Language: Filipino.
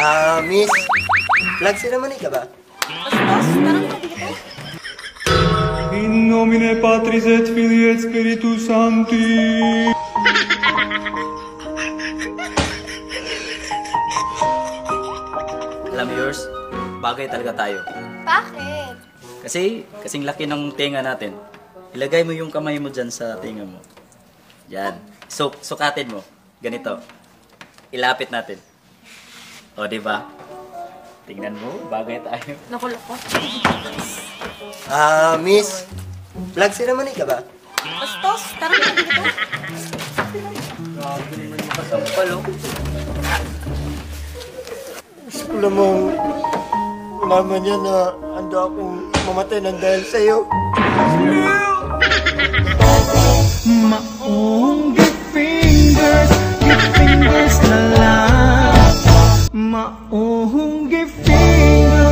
Ah, miss. Vlog ceremony ka ba? In nomine Patris et Filii et Spiritus Sancti. Alam yours, bagay talaga tayo. Bakit? Kasi, kasing laki ng tenga natin. Ilagay mo yung kamay mo dyan sa tenga mo. Yan. So, sukatin mo. Ganito. Ilapit natin. O, di ba? Tingnan mo, bagay tayo. Nakuloko. Ah, miss. Vlog ceremony ka ba? Bastos, tarang ka dito. Grabe naman makasampal, oh. Gusto ko namang malaman niya na handa akong mamatay ng dahil sa'yo. Maong um rungue fino.